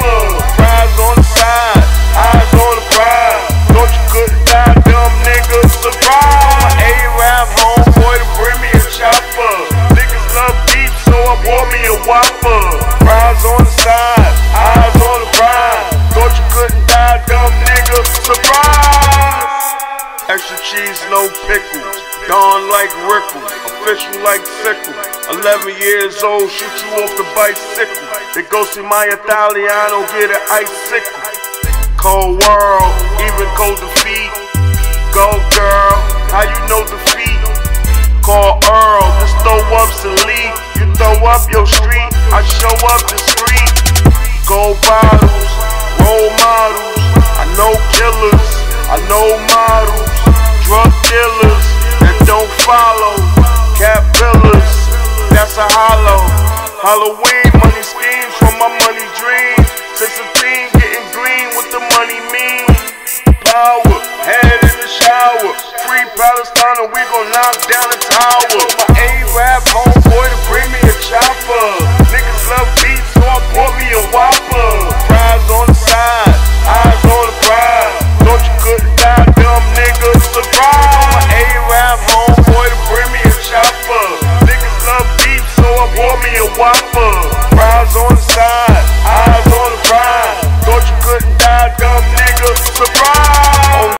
On the eyes on the prize. Thought you couldn't die, dumb A-Rap homeboy to bring me a chopper. Niggas love beef, so I bought me a whopper. On the eyes on the prize. Thought you couldn't die, dumb. Extra cheese, no pickles. Don like Rickle, official like Sickle. 11 years old, shoot you off the bicycle. They go see my Italiano, get an icicle. Cold world, even cold defeat. Halloween money schemes from my money dreams. Since a teen getting green what the money mean. Power, head in the shower. Free Palestine and we gon' knock whopper, fries on the side.